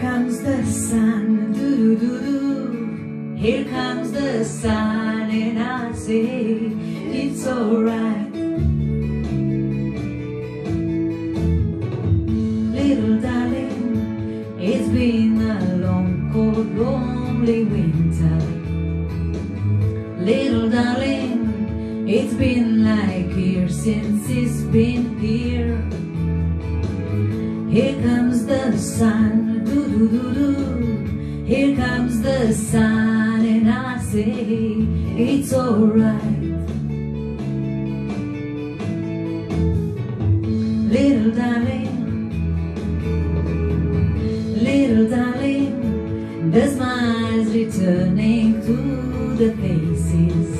comes the sun, doo doo doo doo. Here comes the sun, and I say it's alright. Little darling, it's been a long, cold, lonely winter. Little darling, it's been like years since it's been here. Here comes the sun, doo doo doo doo. Here comes the sun, and I say it's alright. Little darling, little darling, the smiles returning to the faces.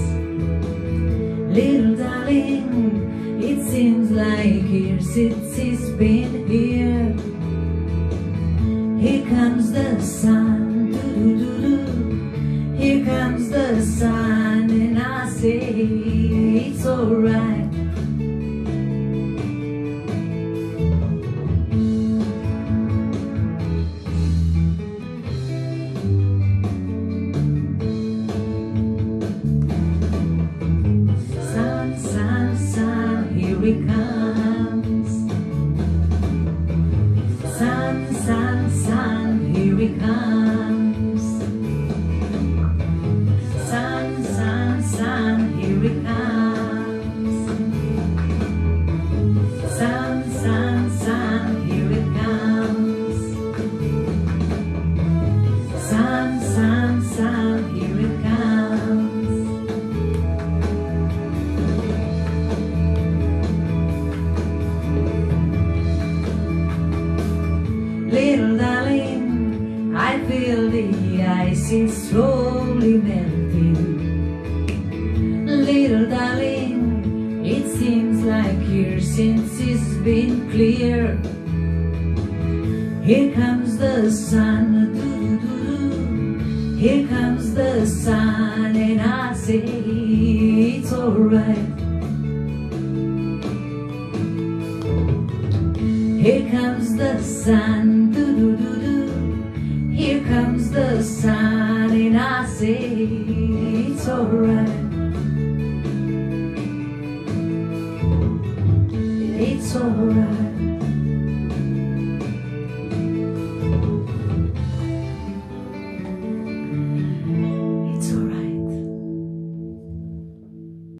Little darling, it seems like years since it's been. Here comes the sun, doo doo doo doo. Here comes the sun, and I say it's alright. Sun, sun, sun, here it comes. Sun, sun, I feel the ice is slowly melting. Little darling, it seems like years since it's been clear. Here comes the sun, doo doo. Here comes the sun, and I say it's alright. Here comes the sun, alright. It's alright.